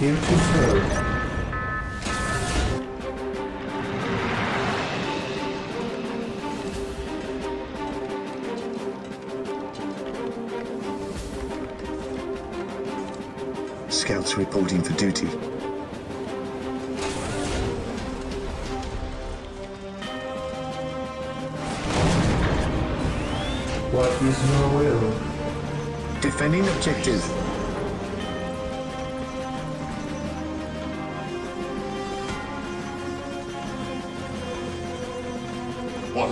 Here to serve. Scouts reporting for duty. What is your will? Defending objective.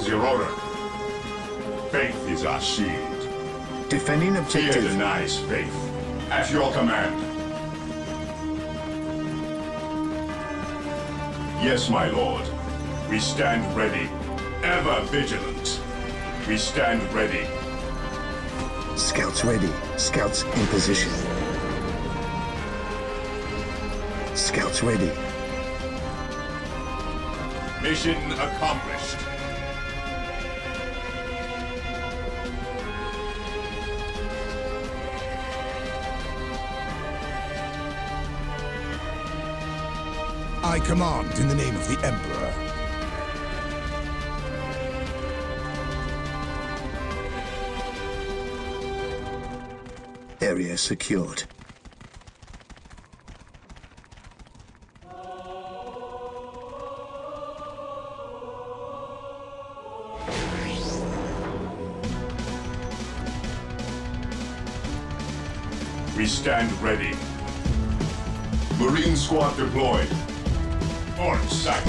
Is your order? Faith is our shield. Defending Fear objective. denies faith. At your command. Yes, my lord. We stand ready. Ever vigilant. We stand ready. Scouts ready. Scouts in position. Scouts ready. Mission accomplished. I command in the name of the Emperor. Area secured. We stand ready. Marine squad deployed. On sight.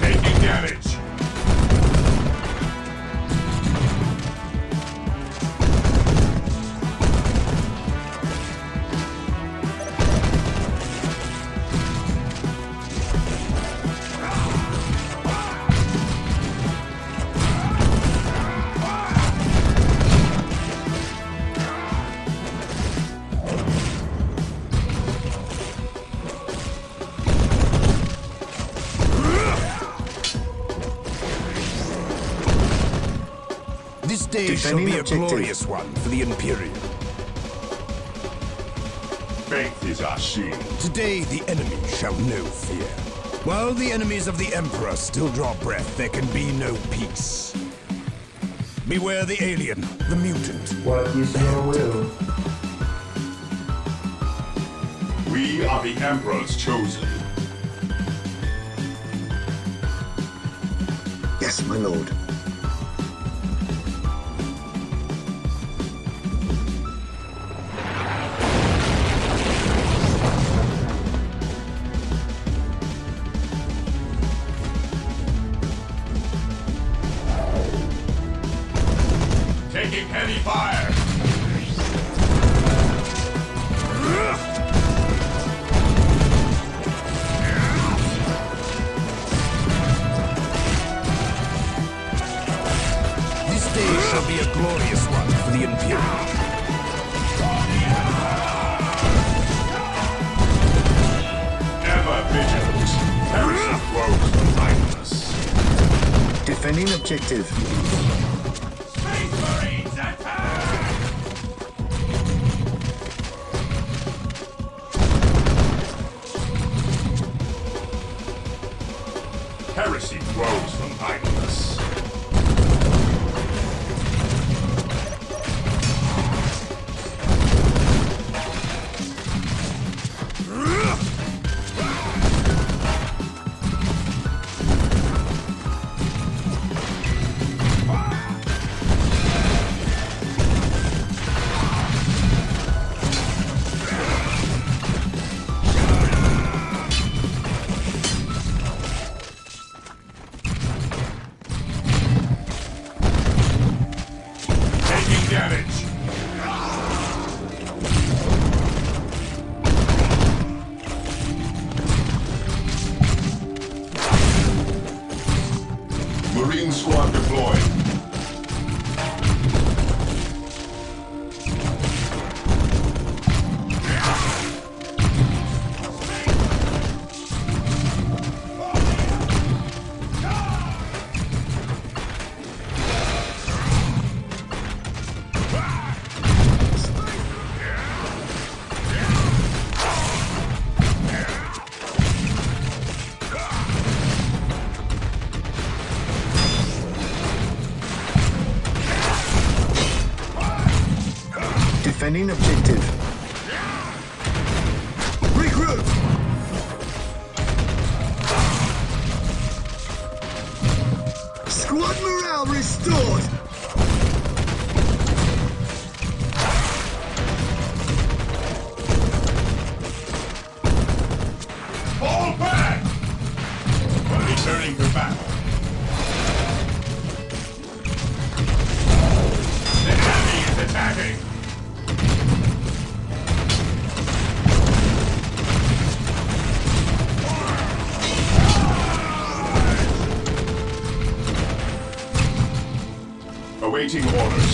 Taking damage. This shall be a objective. glorious one for the Imperium. Faith is our shield. Today the enemy shall know fear. While the enemies of the Emperor still draw breath, there can be no peace. Beware the alien, the mutant. What is your will? We are the Emperor's chosen. Yes, my lord. Taking Marine squad deployed. Water.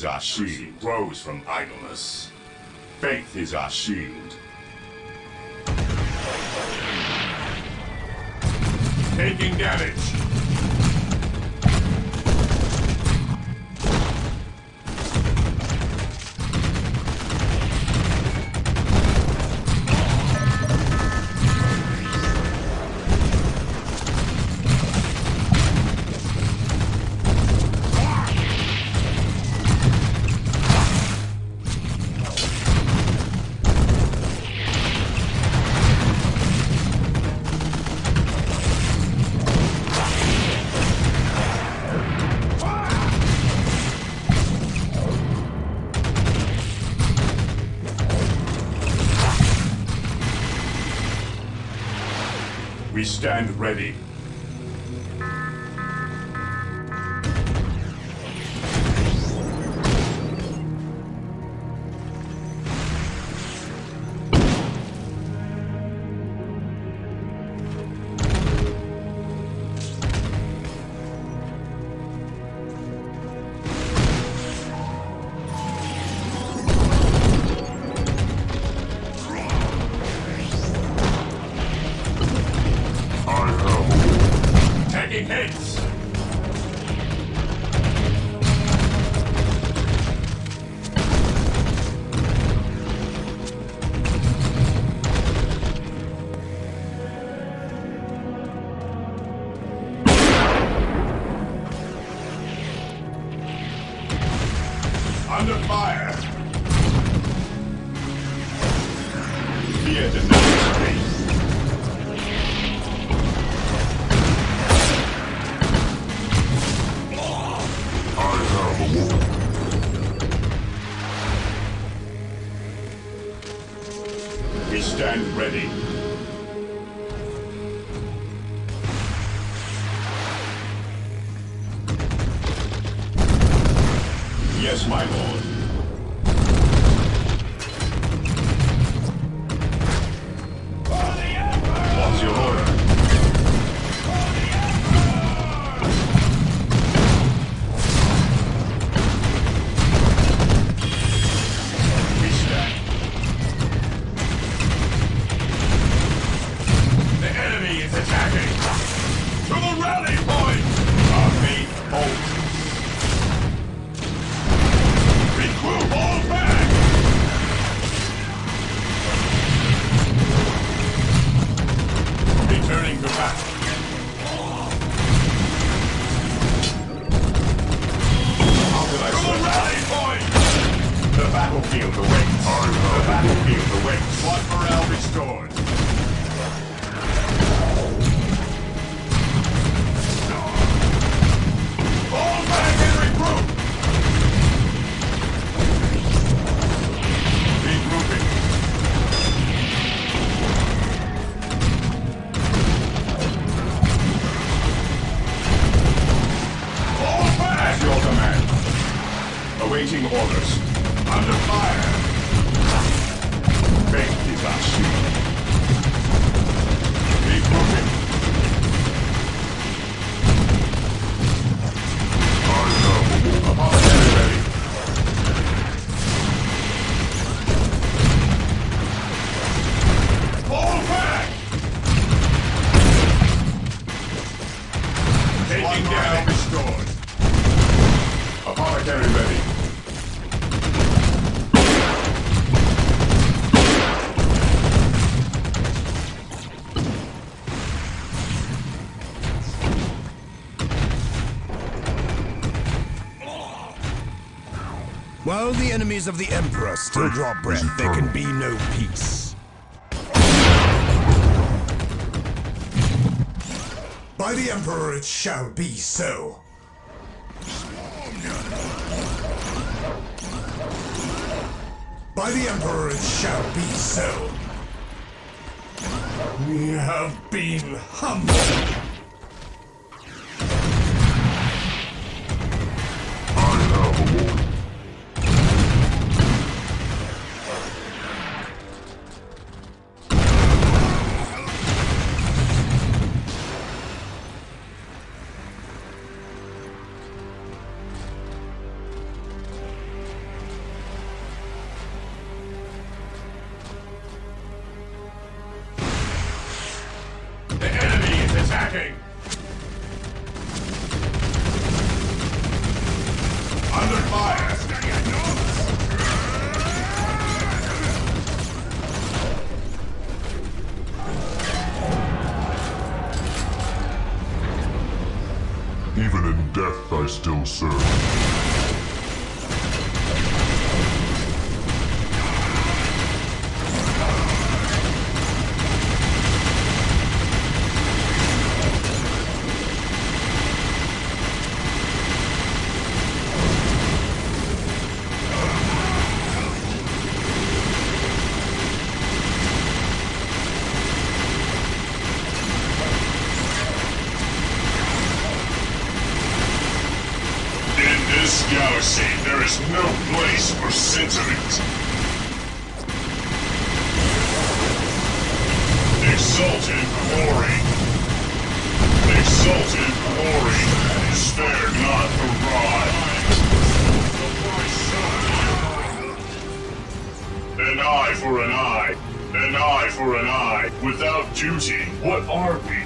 is our shield, rose from idleness. Faith is our shield. Taking damage. Stand ready. under fire. The engine. The enemies of the Emperor still draw breath, there can be no peace. By the Emperor it shall be so. By the Emperor it shall be so. We have been humbled. Still serve. An eye for an eye. An eye for an eye. Without duty, what are we?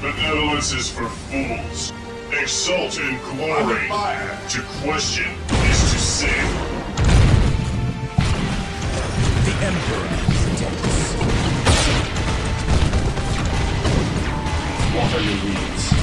Benevolence is for fools. Exult in glory. To question is to sin. The Emperor protects. What are your needs?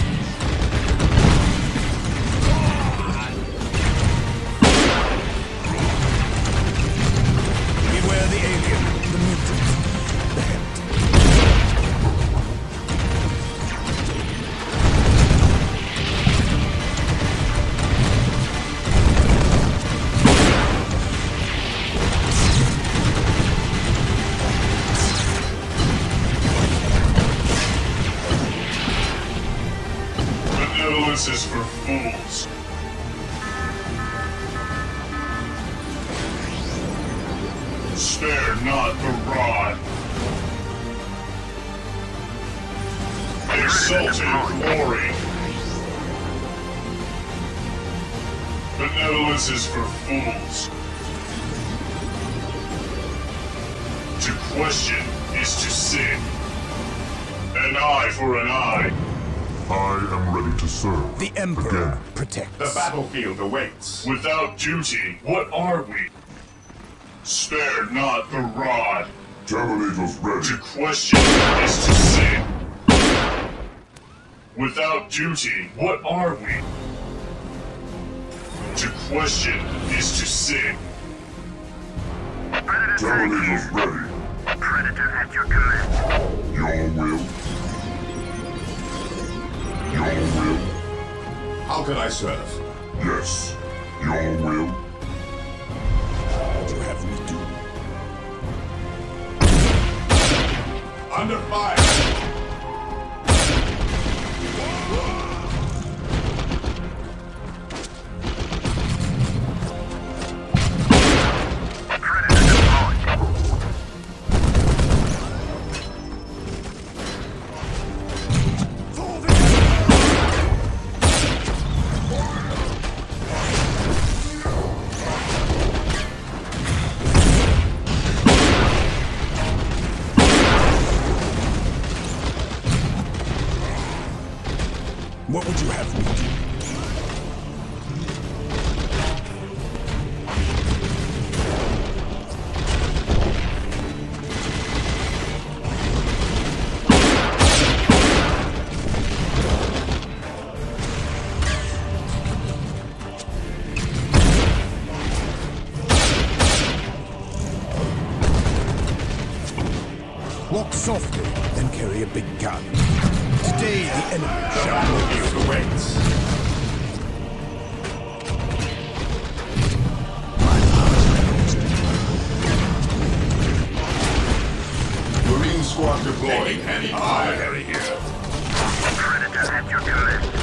Duty, what are we? Spare not the rod. Terminators To ready. question is to sin. Without duty, what are we? To question is to sin. Terminators ready. Predator at your command. Your will. Your will. How can I serve? Yes. Your will. What you have me do? Under fire! Walk softly, then carry a big gun. Today the enemy The shall know battlefield awaits. Marine squad deployed. Heavy fire here. Predator at your command.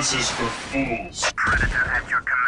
Benevolence is for fools. Predator at your command.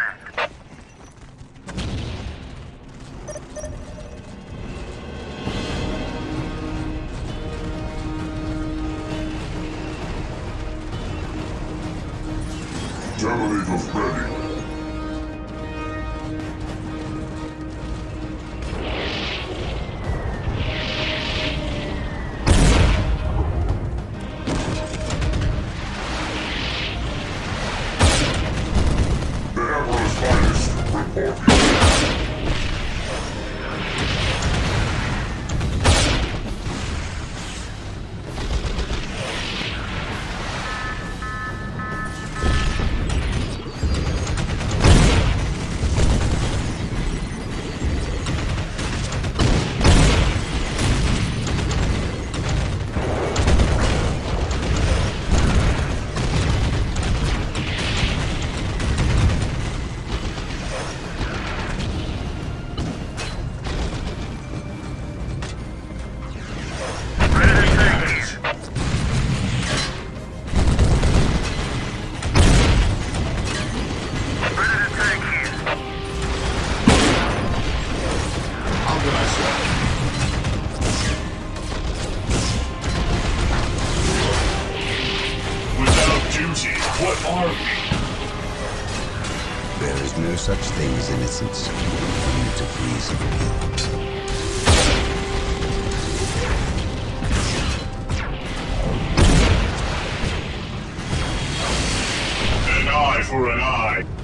army. There is no such thing as innocence. Only degrees of guilt. An eye for an eye.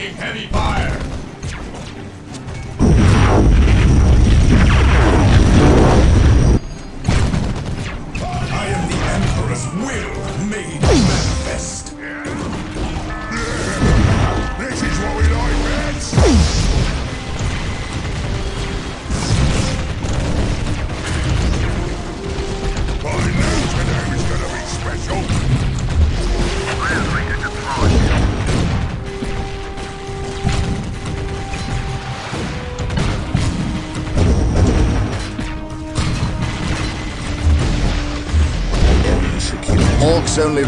Taking heavy fire. Only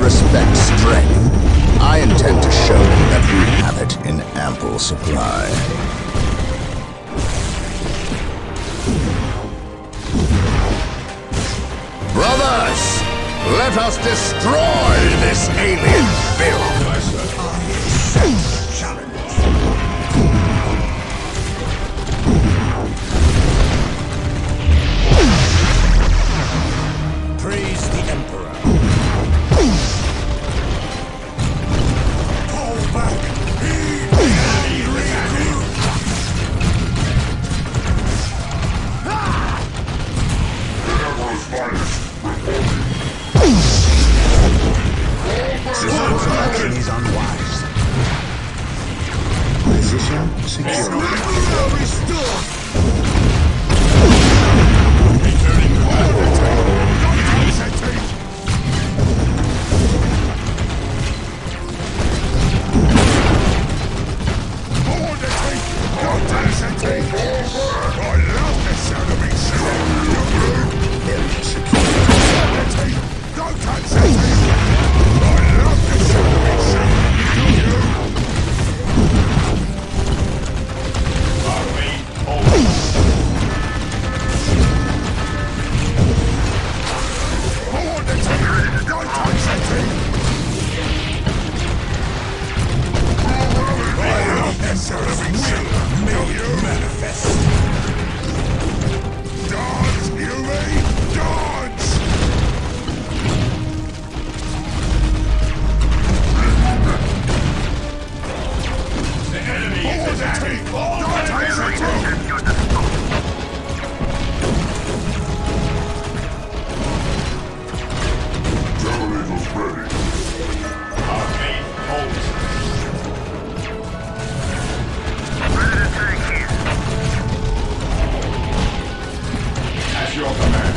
At your command.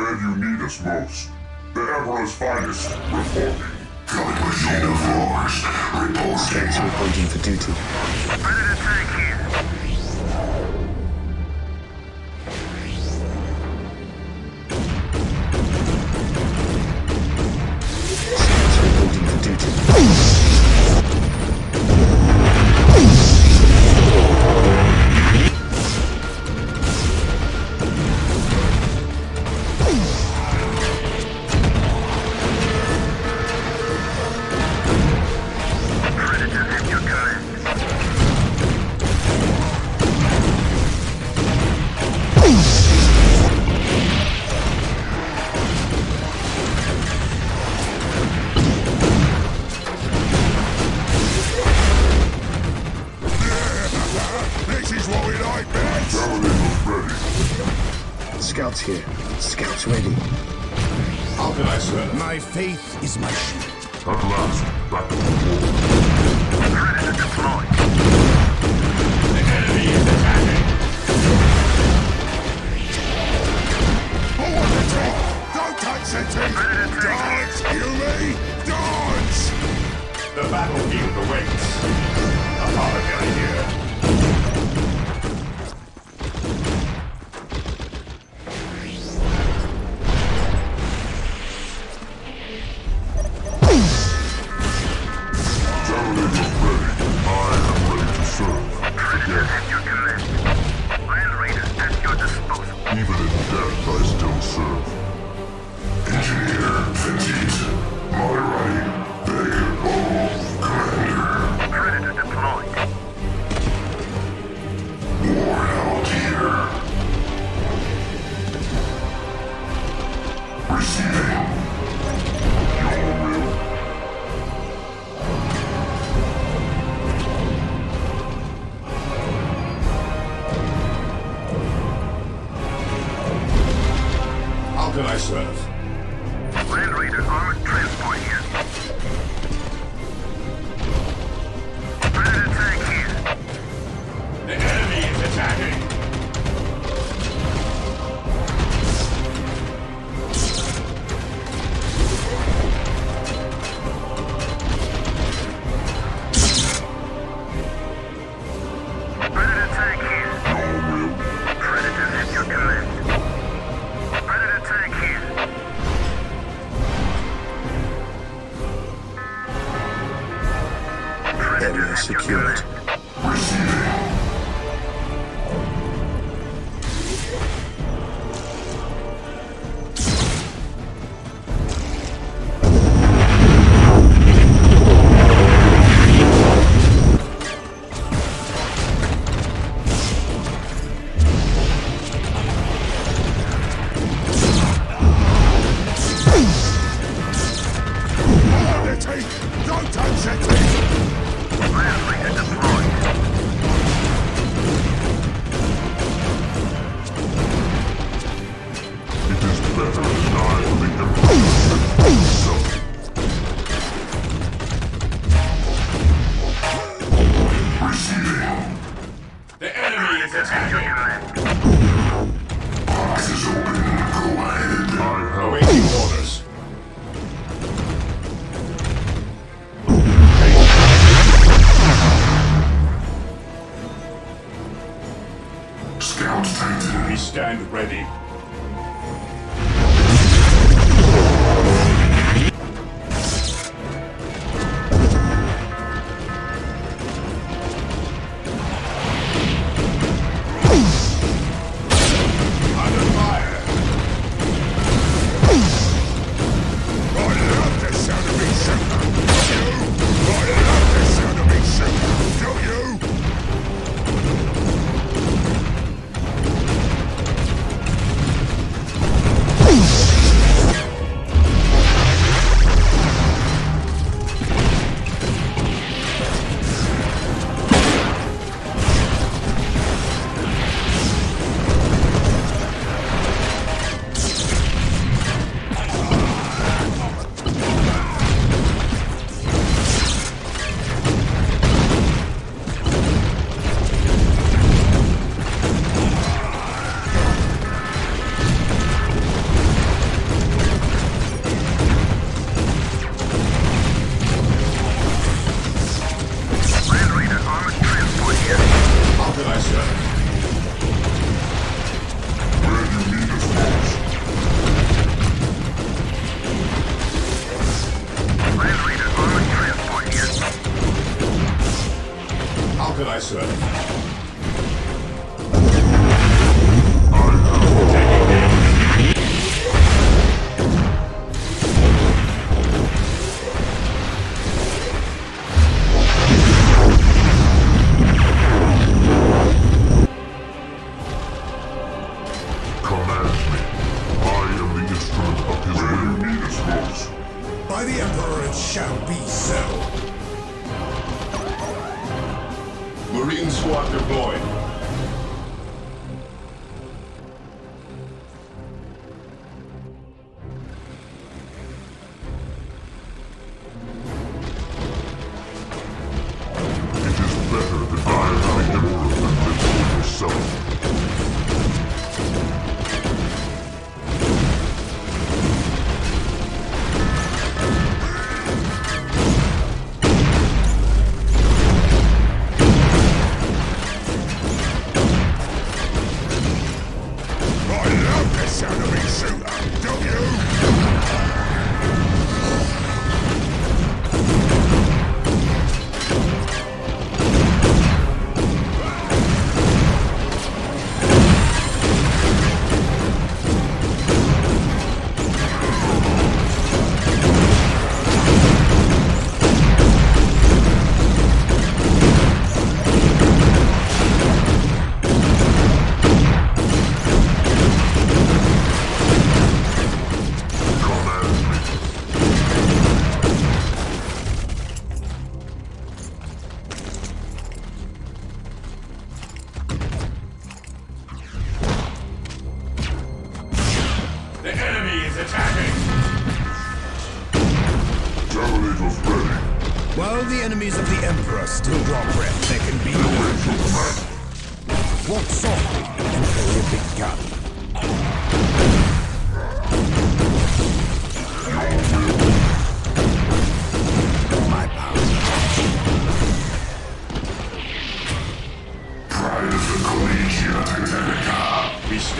where you need us most. The Emperor's finest reporting. Coming with uniforms reporting. Reporting for duty. Predator tank here.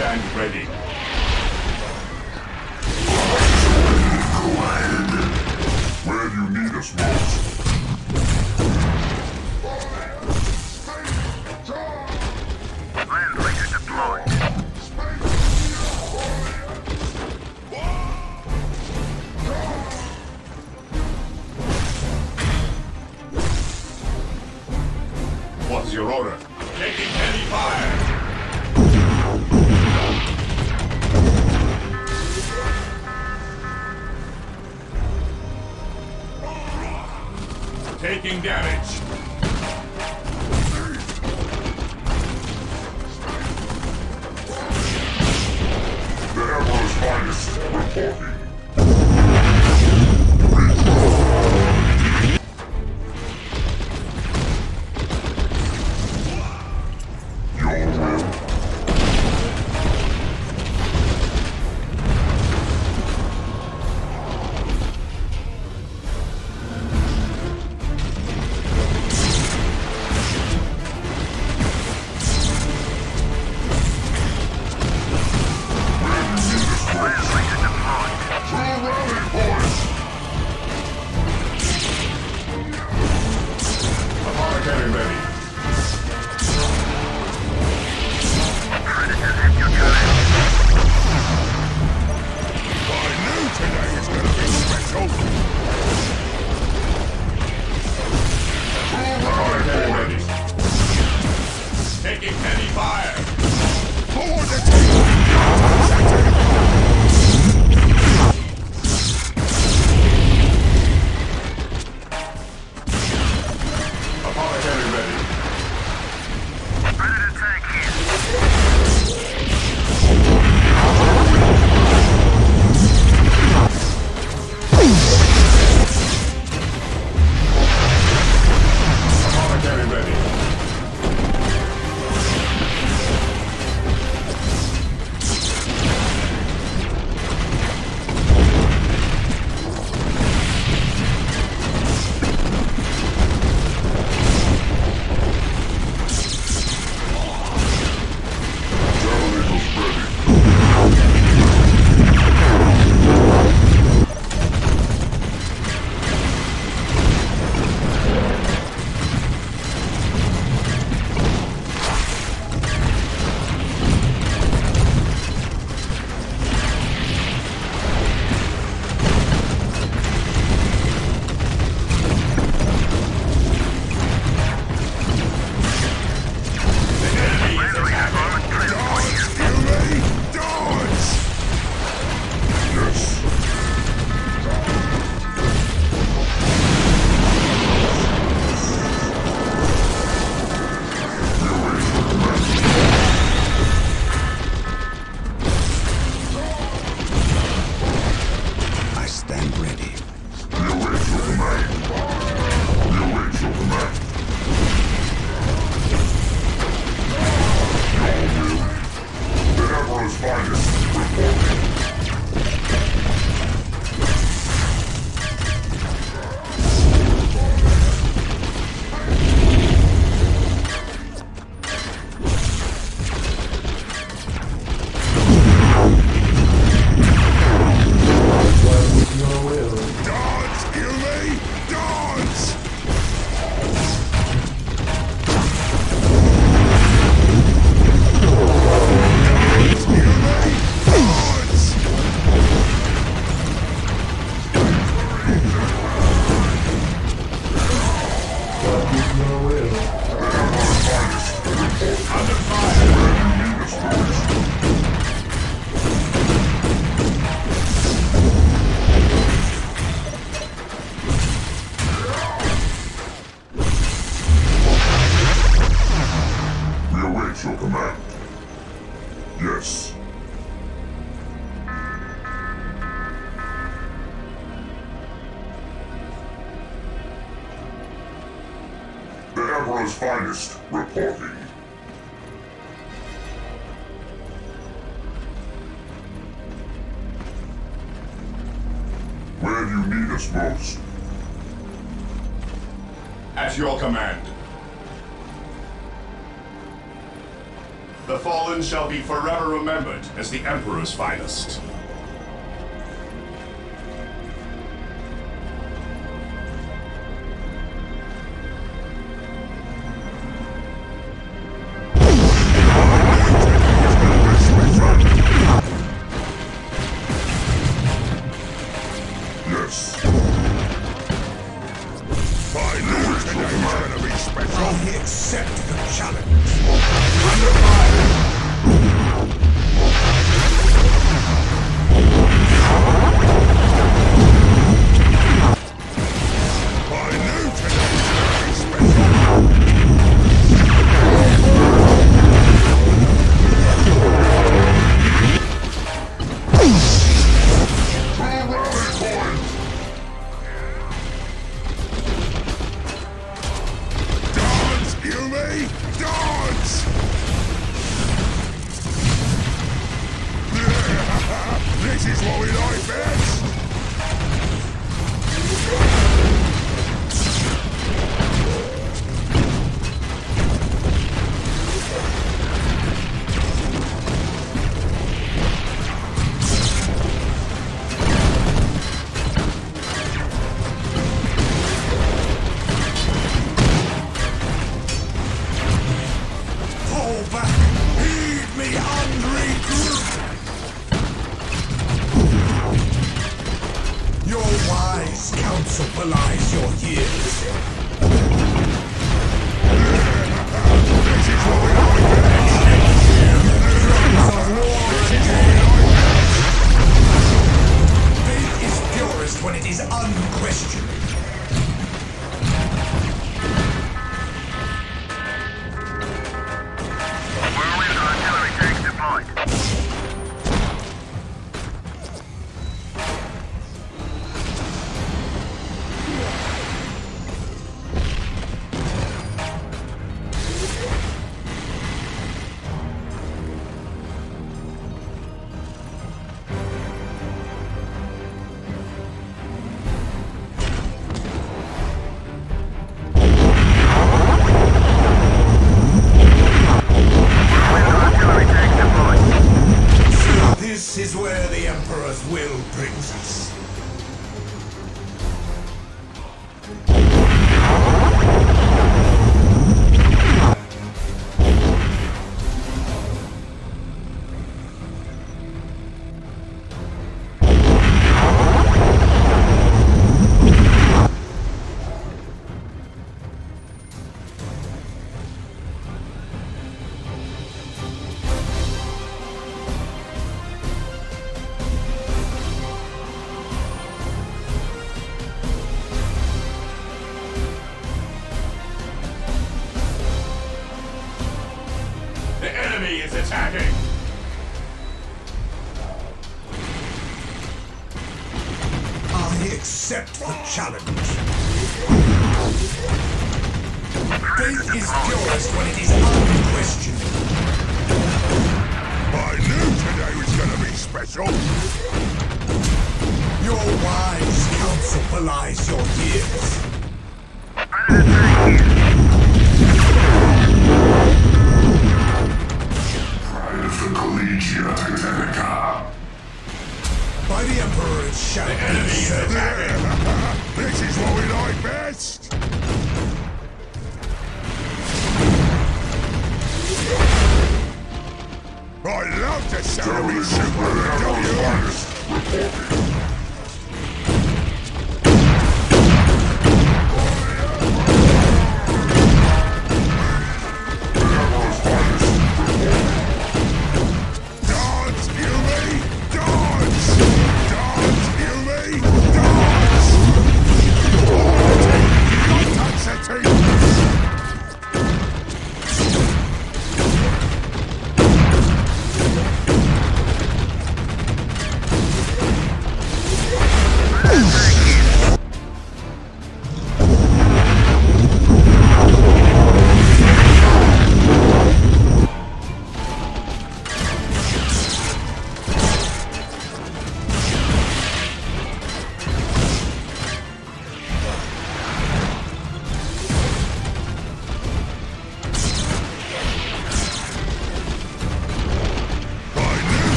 Stand ready. Where you need us most? Marlboro's finest reporting. Where do you need us most? At your command. The fallen shall be forever remembered as the Emperor's finest.